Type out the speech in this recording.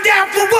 down for